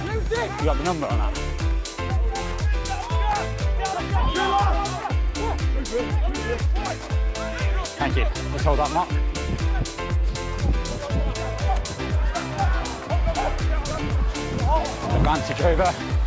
You got the number on that? Thank you. Let's hold that, Mark. Advantage over.